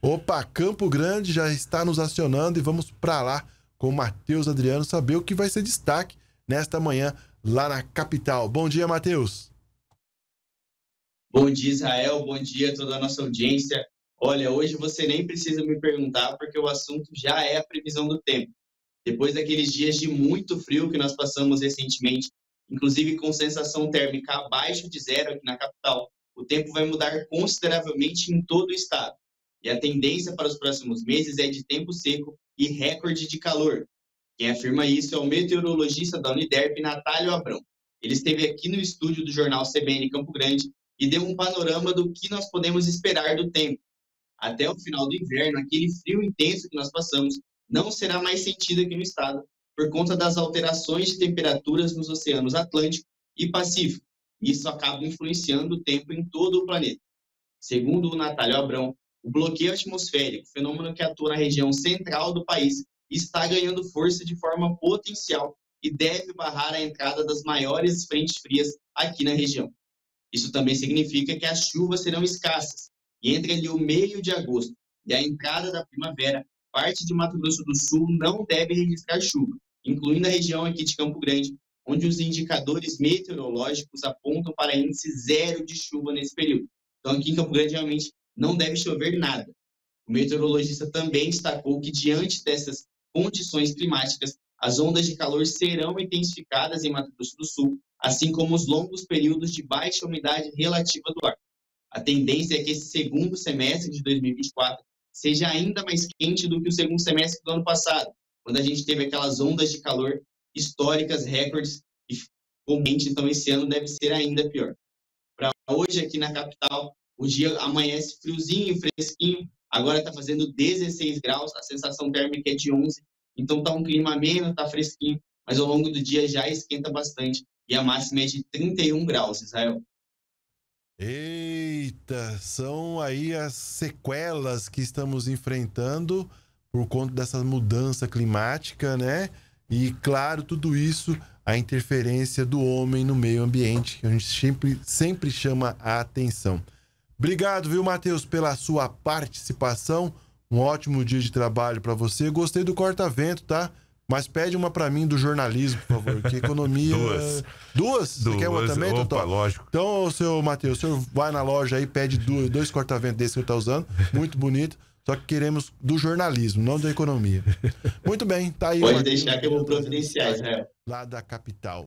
Opa, Campo Grande já está nos acionando e vamos para lá com o Matheus Adriano saber o que vai ser destaque nesta manhã lá na capital. Bom dia, Matheus. Bom dia, Israel. Bom dia a toda a nossa audiência. Olha, hoje você nem precisa me perguntar porque o assunto já é a previsão do tempo. Depois daqueles dias de muito frio que nós passamos recentemente, inclusive com sensação térmica abaixo de zero aqui na capital, o tempo vai mudar consideravelmente em todo o estado. E a tendência para os próximos meses é de tempo seco e recorde de calor. Quem afirma isso é o meteorologista da Uniderp, Natálio Abrão. Ele esteve aqui no estúdio do jornal CBN Campo Grande e deu um panorama do que nós podemos esperar do tempo. Até o final do inverno, aquele frio intenso que nós passamos não será mais sentido aqui no estado, por conta das alterações de temperaturas nos oceanos Atlântico e Pacífico. Isso acaba influenciando o tempo em todo o planeta. Segundo o Natálio Abrão, o bloqueio atmosférico, fenômeno que atua na região central do país, está ganhando força de forma potencial e deve barrar a entrada das maiores frentes frias aqui na região. Isso também significa que as chuvas serão escassas e entre ali o meio de agosto e a entrada da primavera, parte de Mato Grosso do Sul não deve registrar chuva, incluindo a região aqui de Campo Grande, onde os indicadores meteorológicos apontam para índice zero de chuva nesse período. Então, aqui em Campo Grande, realmente, não deve chover nada. O meteorologista também destacou que, diante dessas condições climáticas, as ondas de calor serão intensificadas em Mato Grosso do Sul, assim como os longos períodos de baixa umidade relativa do ar. A tendência é que esse segundo semestre de 2024 seja ainda mais quente do que o segundo semestre do ano passado, quando a gente teve aquelas ondas de calor históricas, recordes, e comente, então esse ano deve ser ainda pior. Para hoje, aqui na capital, o dia amanhece friozinho, fresquinho. Agora está fazendo 16 graus, a sensação térmica é de 11. Então está um clima ameno, está fresquinho, mas ao longo do dia já esquenta bastante. E a máxima é de 31 graus, Israel. Eita, são aí as sequelas que estamos enfrentando por conta dessa mudança climática, né? E claro, tudo isso a interferência do homem no meio ambiente, que a gente sempre, sempre chama a atenção. Obrigado, viu, Matheus, pela sua participação. Um ótimo dia de trabalho para você. Gostei do corta-vento, tá? Mas pede uma para mim do jornalismo, por favor, que economia. duas. Duas? Você quer uma também, Opa, lógico. Então, seu Matheus, o senhor vai na loja aí, pede dois, dois corta-vento desses que eu tá usando, muito bonito. Só que queremos do jornalismo, não da economia. Muito bem, tá aí. Pode deixar que eu vou providenciar, Israel. Lá da capital.